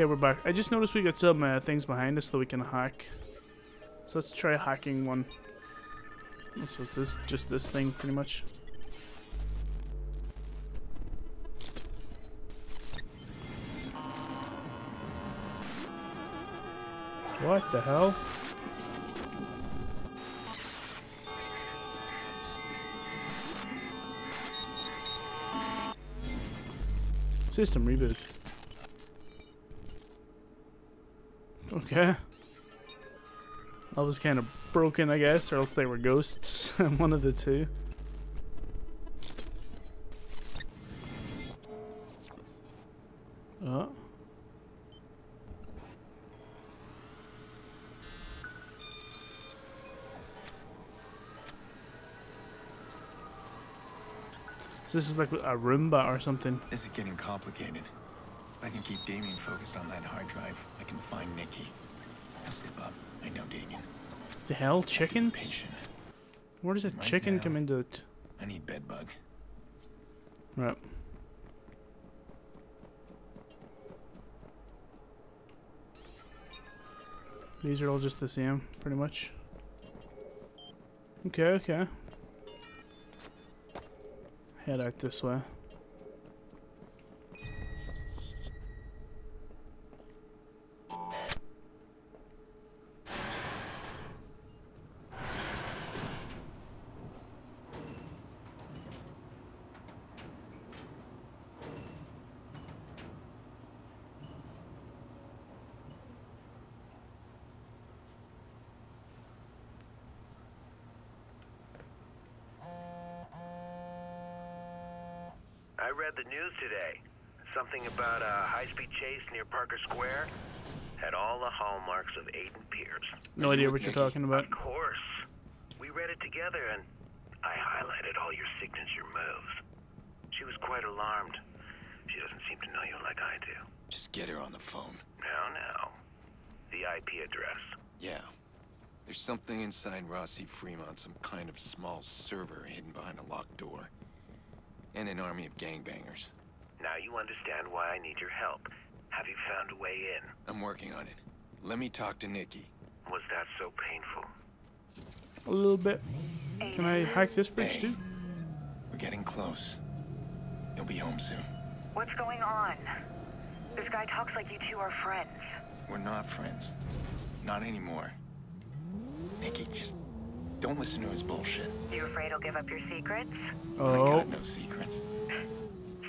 Okay, we're back. I just noticed we got some uh, things behind us that we can hack. So let's try hacking one. So is this just this thing, pretty much? What the hell? System reboot. Okay. That was kind of broken, I guess, or else they were ghosts. One of the two. Oh. So this is like a Roomba or something. This is getting complicated. I can keep Damien focused on that hard drive, I can find Nicky. I'll slip up. I know Damien. The hell? Chickens? Patient. Where does a Right chicken now. come into it? I need bedbug. Right. These are all just the same, pretty much. Okay, okay. Head out this way. I read the news today. Something about a high-speed chase near Parker Square. Had all the hallmarks of Aiden Pearce. No idea what you're talking about. Of course. We read it together and I highlighted all your signature moves. She was quite alarmed. She doesn't seem to know you like I do. Just get her on the phone. Now, now. The IP address. Yeah. There's something inside Rossi Fremont, some kind of small server hidden behind a locked door. And an army of gangbangers. Now you understand why I need your help. Have you found a way in? I'm working on it. Let me talk to Nicky. Was that so painful? A little bit. Can I hack this bridge Hey. too? We're getting close. You'll be home soon. What's going on? This guy talks like you two are friends. We're not friends. Not anymore. Nicky, just don't listen to his bullshit. You afraid he'll give up your secrets? Oh. I Oh, got no secrets.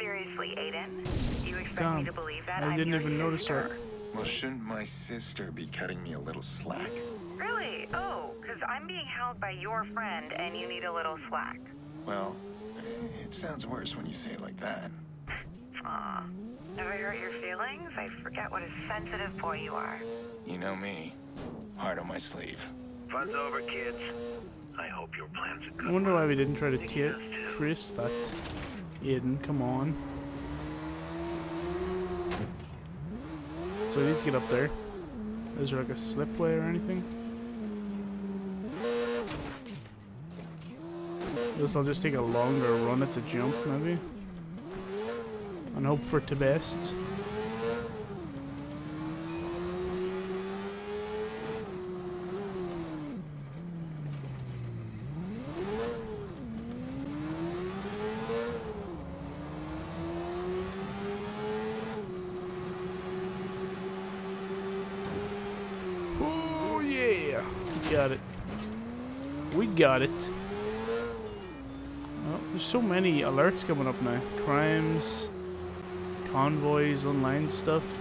Seriously, Aiden? You expect Damn. me to believe that? I I'm didn't your even notice her. Well, shouldn't my sister be cutting me a little slack? Really? Oh, because I'm being held by your friend and you need a little slack. Well, it sounds worse when you say it like that. Aw. Have I hurt your feelings? I forget what a sensitive boy you are. You know me. Heart on my sleeve. Fun's over, kids. I hope your plan's a good I wonder why we didn't try to ta- trace that. Aiden, come on. So we need to get up there. Is there like a slipway or anything? This I'll just take a longer run at the jump, maybe. And hope for the best. Oh yeah! We got it. We got it. Oh, there's so many alerts coming up now. Crimes, convoys, online stuff.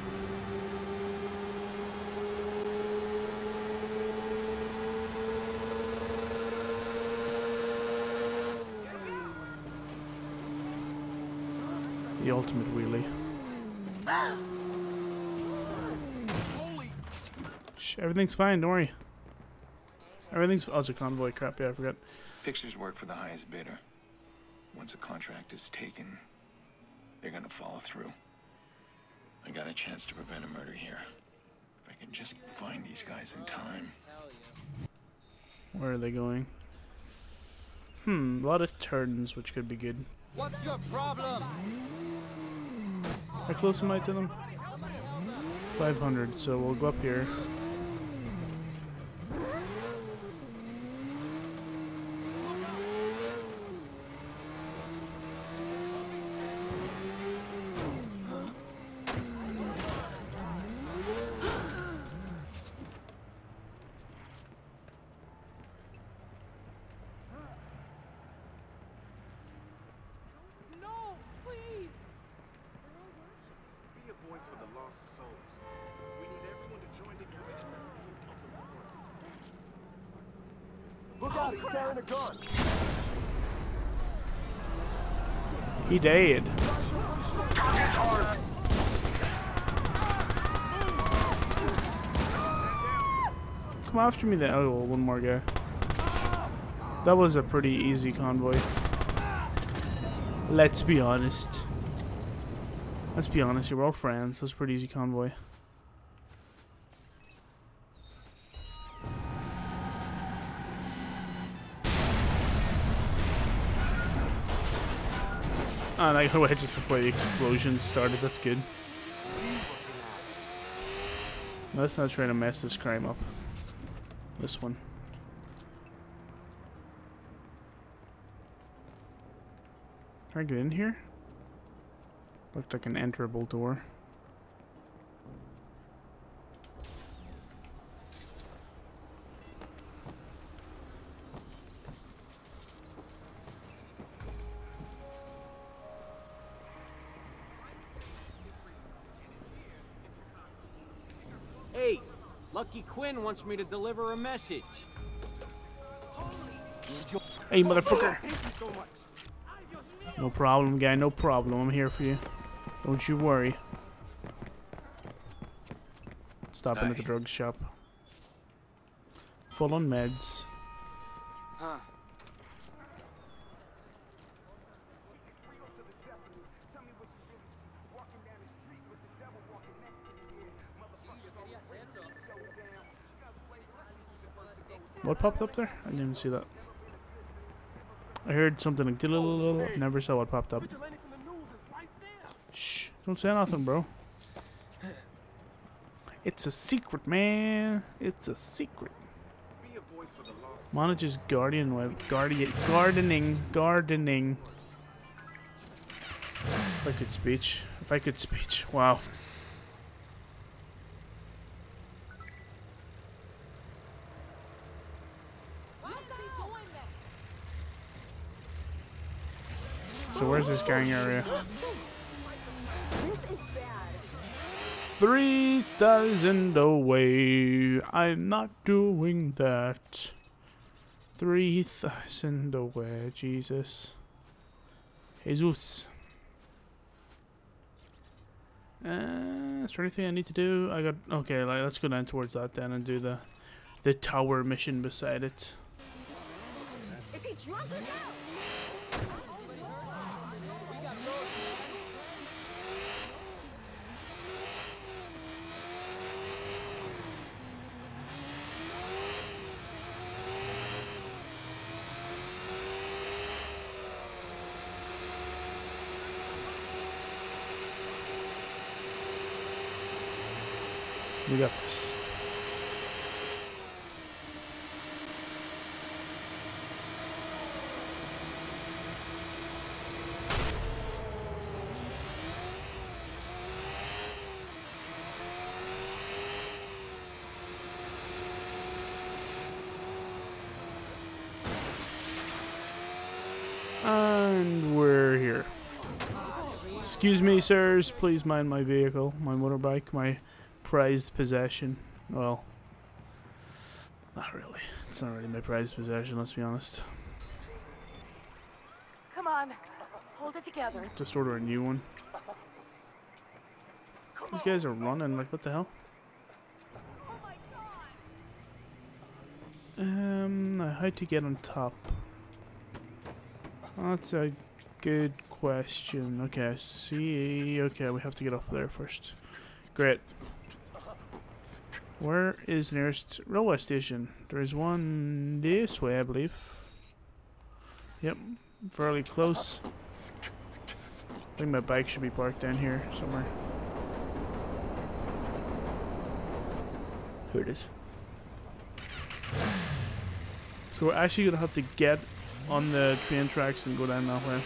The ultimate wheelie. Shh, everything's fine, don't worry. Everything's. Oh, it's a convoy. Crap, yeah, I forgot. Fixers work for the highest bidder. Once a contract is taken, they're gonna follow through. I got a chance to prevent a murder here. If I can just find these guys in time. Where are they going? Hmm, a lot of turns, which could be good. What's your problem? How close am I to them? 500, so we'll go up here. No, please. Be a voice for the lost souls. We need everyone to join together in the Look He died. Come after me then. Oh, one more guy. That was a pretty easy convoy. Let's be honest. Let's be honest, you're all friends. That was a pretty easy convoy. Ah, I away just before the explosion started. That's good. Let's not try to mess this crime up. This one. Can I get in here? Looked like an enterable door. Lucky Quinn wants me to deliver a message. Hey, motherfucker! No problem, guy. No problem. I'm here for you. Don't you worry. Stopping at the drug shop. Full on meds. What popped up there? I didn't even see that. I heard something like "Diddle-diddle-diddle." Never saw what popped up. Shh, don't say nothing, bro. It's a secret, man. It's a secret. Manages guardian web, guardian, gardening, gardening. If I could speech, if I could speech, wow. So where's this area? Three thousand away. I'm not doing that. Three thousand away, Jesus. Jesus. Uh, is there anything I need to do? I got okay. Like, let's go down towards that then and do the the tower mission beside it. Is he drunk? We got this. And we're here. Excuse me, sirs. Please mind my vehicle, my motorbike, my prized possession. Well, not really. It's not really my prized possession, let's be honest. Come on. Hold it together. Just order a new one. These guys are running, like, what the hell? Um, how to get on top? That's a good question. Okay, see. Okay, we have to get up there first. Great. Where is nearest railway station? There is one this way, I believe. Yep, fairly close. I think my bike should be parked down here somewhere. Here it is. So we're actually gonna have to get on the train tracks and go down that way.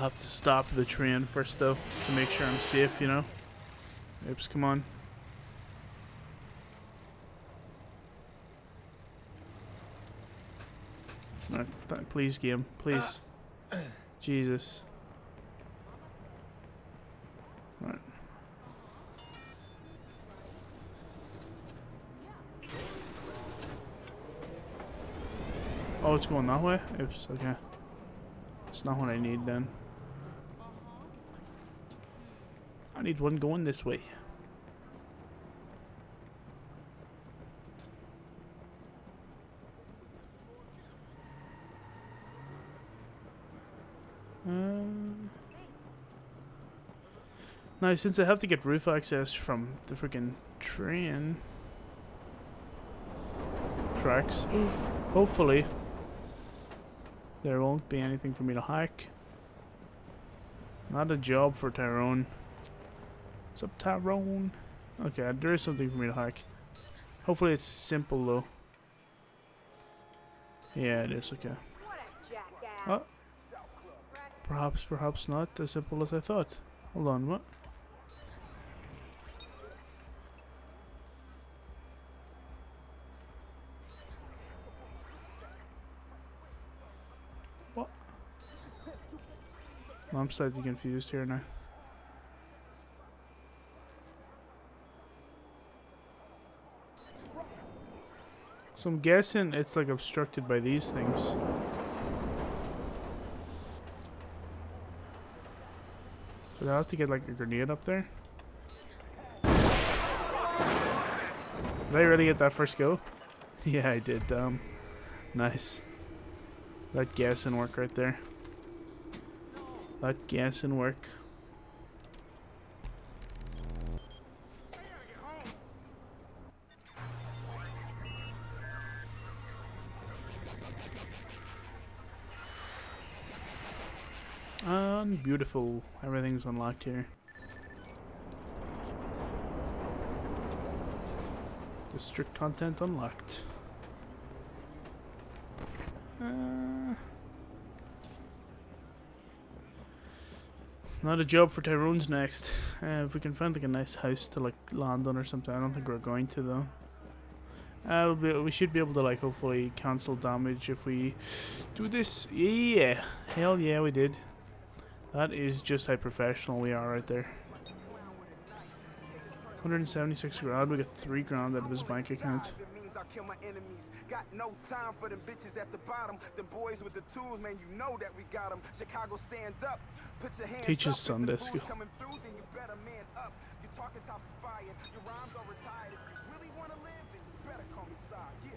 I'll have to stop the train first though to make sure I'm safe, you know. Oops, come on. Please game, please. Jesus. Alright. Oh, it's going that way? Oops, okay. It's not what I need then. I need one going this way. Uh, now, since I have to get roof access from the freaking train tracks, hopefully there won't be anything for me to hack. Not a job for Tyrone. What's up, Tyrone? Okay, there is something for me to hack. Hopefully it's simple though. Yeah, it is, okay. Oh. Perhaps, perhaps not as simple as I thought. Hold on, what? What? I'm slightly confused here now. So I'm guessing it's like obstructed by these things. Did I have to get like a grenade up there? Did I really get that first go? yeah, I did. Um, nice. That gas and work right there. That gas and work. Beautiful. Everything's unlocked here. District content unlocked. Uh, not a job for Tyrone's next. Uh, if we can find like a nice house to like land on or something. I don't think we're going to though. Uh, we'll be, we should be able to like hopefully cancel damage if we do this. Yeah, hell yeah, we did. That is just how professional we are right there. 176 grand, we got 3 grand out of his bank account. It kill my enemies. Got no time for them bitches at the bottom. Them boys with the tools, man, you know that we got them. Chicago stand up. Put your hands Teach up. his If son the this coming through, then you better man up. Your talking top inspired. Your rhymes are retired. If you really want to live, then you better call me side.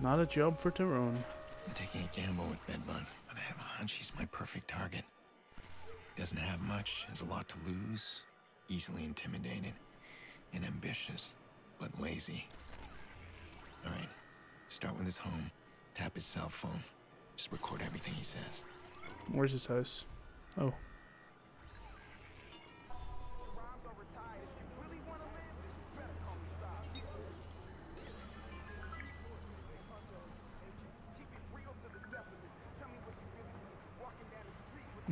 Not a job for Tyrone. I'm taking a gamble with Bedbug, but I have a hunch he's my perfect target. Doesn't have much, has a lot to lose, easily intimidated, and ambitious, but lazy. Alright, start with his home, tap his cell phone, just record everything he says. Where's his house? Oh.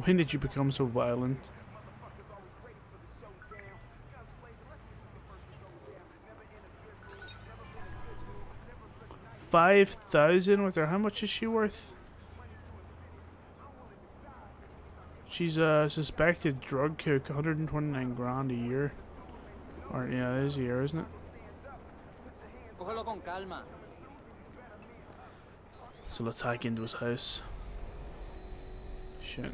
Been did you become so violent? 5,000 with her. How much is she worth? She's a suspected drug cook, 129 grand a year. Or, yeah, it is a year, isn't it? Cógelo con calma. So let's hack into his house. Shit.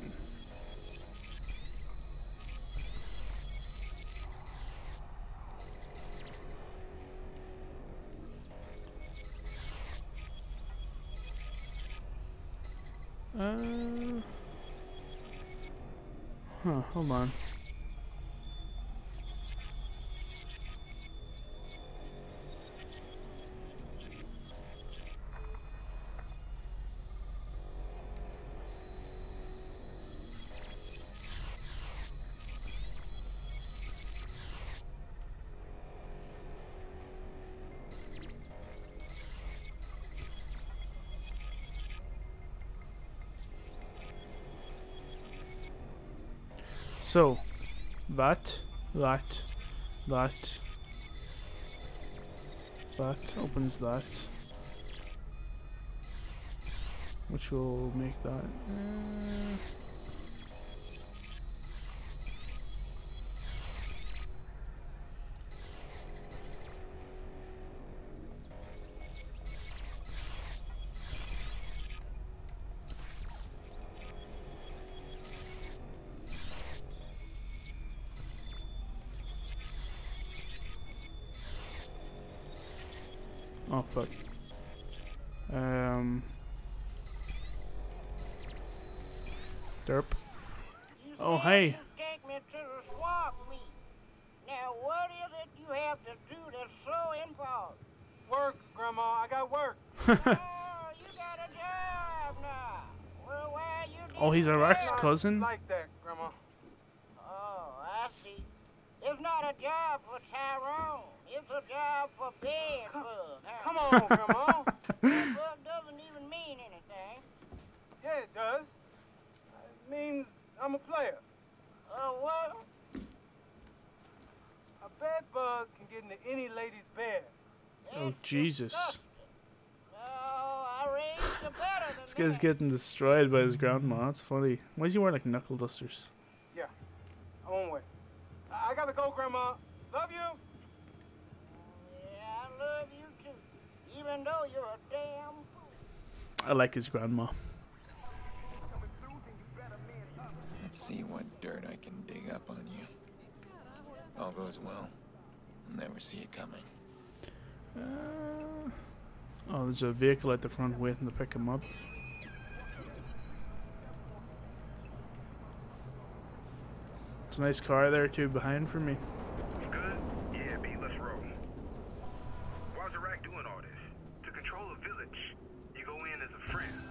Uh. Huh, hold on. So, that, that, that, that opens that. Which will make that. Uh, Oh fuck. Um. Derp. Oh hey. Take me to the swap meet. Now, what is it you have to do that's so involved? Work, Grandma. I got work. oh, you got a job now. Well, where you Oh, he's doing Iraq's cousin. Like that, Grandma. Oh, I see. It's not a job for Tyrone. It's a job for Bedbug. huh? Come on, Grandma. Bedbug doesn't even mean anything. yeah, it does. It means I'm a player. Uh, what? A bed bug can get into any lady's bed. Oh That's Jesus. No, I raised you better than This guy's that. getting destroyed by his grandma. That's funny. Why is he wearing like knuckle dusters? Yeah. I'm on way. I I gotta go, Grandma. Love you. Yeah, I love you too. Even though you're a damn fool. I like his grandma. Let's see what dirt I can dig up on you. All goes well. I'll never see it coming. Uh, oh, there's a vehicle at the front waiting to pick him up. It's a nice car there too behind for me. Good? Yeah, B, let's roll. Why's Iraq doing all this? To control a village, you go in as a friend.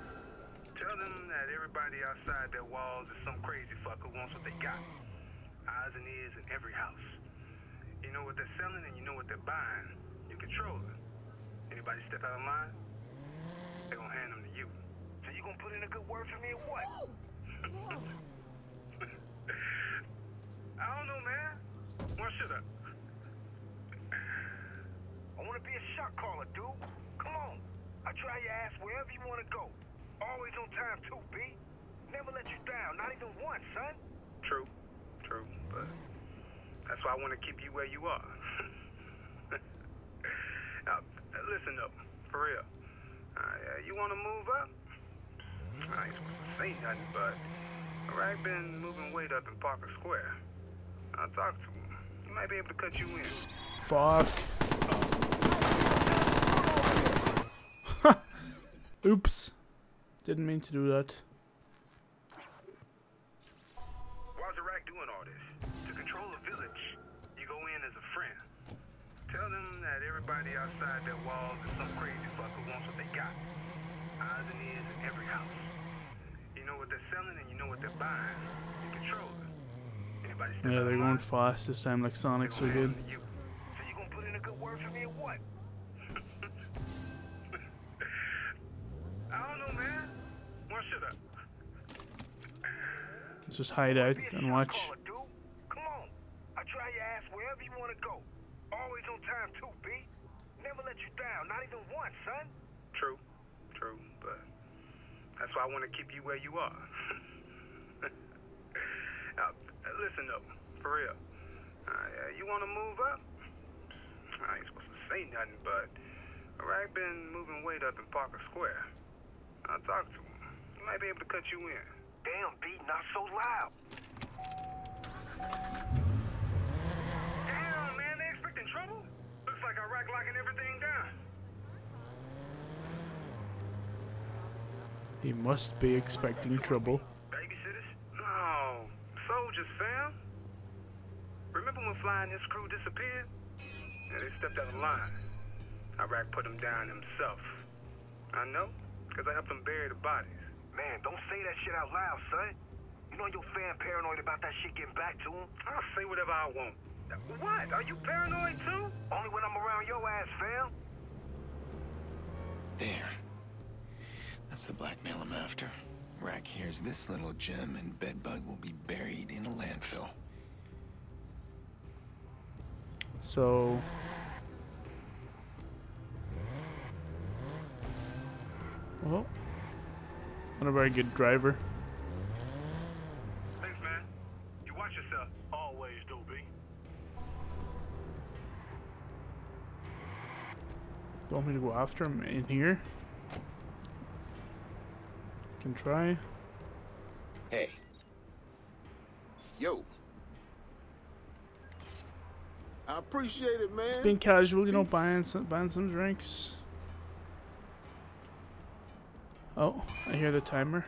Tell them that everybody outside their walls is some crazy fucker wants what they got. Eyes and ears in every house. You know what they're selling and you know what they're buying. You control it. Anybody step out of line, they're gonna hand them to you. So you gonna put in a good word for me or what? I don't know, man. Why should I? I want to be a shot caller, dude. Come on. I try your ass wherever you want to go. Always on time, too, B. Never let you down, not even once, son. True, true, but that's why I want to keep you where you are. now, listen up, for real. Uh, you want to move up? I ain't supposed to say nothing, but Iraq been moving weight up in Parker Square. I'll talk to him. He might be able to cut you in. Fuck. Oops. Didn't mean to do that. Doing all this? To control a village, you go in as a friend. Tell them that everybody outside their walls is some crazy fuck who wants what they got. Eyes and ears in every house. You know what they're selling and you know what they're buying. You control. Anybody Yeah, they're going fast this time, like Sonic so good. gonna hand them to you. So you gonna put in a good word for me or what? You down, not even once, son. True, true, but that's why I want to keep you where you are. now, listen up, for real. Uh, you want to move up? I ain't supposed to say nothing, but Iraq been moving weight up in Parker Square. I'll talk to him. He might be able to cut you in. Damn, B, not so loud. Damn, man, they expecting trouble? Looks like Iraq locking everything down. He must be expecting trouble. Babysitters? No. Soldiers, fam. Remember when flying this crew disappeared? Yeah, they stepped out of line. Iraq put them down himself. I know, because I helped them bury the bodies. Man, don't say that shit out loud, son. You know your fan paranoid about that shit getting back to him? I'll say whatever I want. What? Are you paranoid too? Only when I'm around your ass, fam. There. That's the blackmail I'm after. Rack hears this little gem and bedbug will be buried in a landfill. So. Well, not a very good driver. Thanks, man. You watch yourself. Always, Dopey. Don't want me to go after him in here? Can try. Hey. Yo. I appreciate it, man. Being casual, you know, buying some, buying some drinks. Oh, I hear the timer.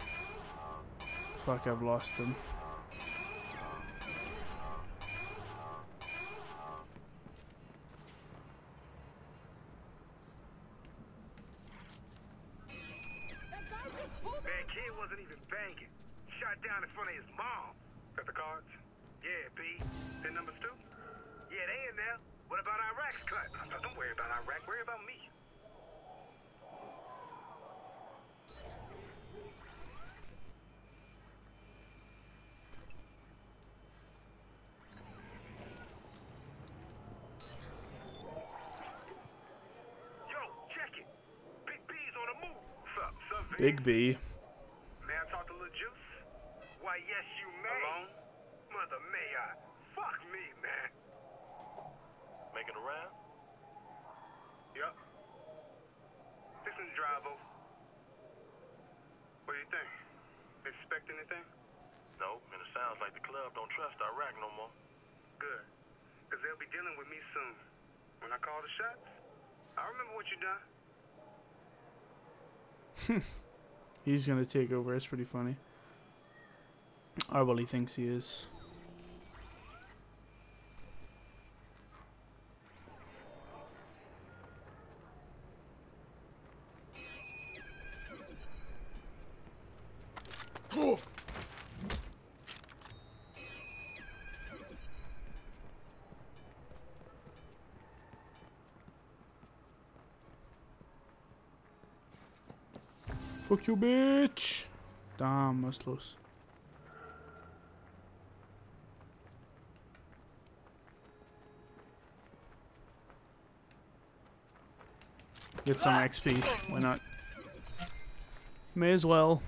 Fuck, I've lost him. Big B. May I talk to Lil Juice? Why, yes, you may. Alone? Mother, may I? Fuck me, man. Making a round? Yup. Fixing to drive. What do you think? Expect anything? No, and it sounds like the club don't trust Iraq no more. Good. Because they'll be dealing with me soon. When I call the shots, I remember what you done. He's gonna take over. It's pretty funny. Or well, he thinks he is. Fuck you, bitch! Damn, was los? Get some XP. Why not? May as well.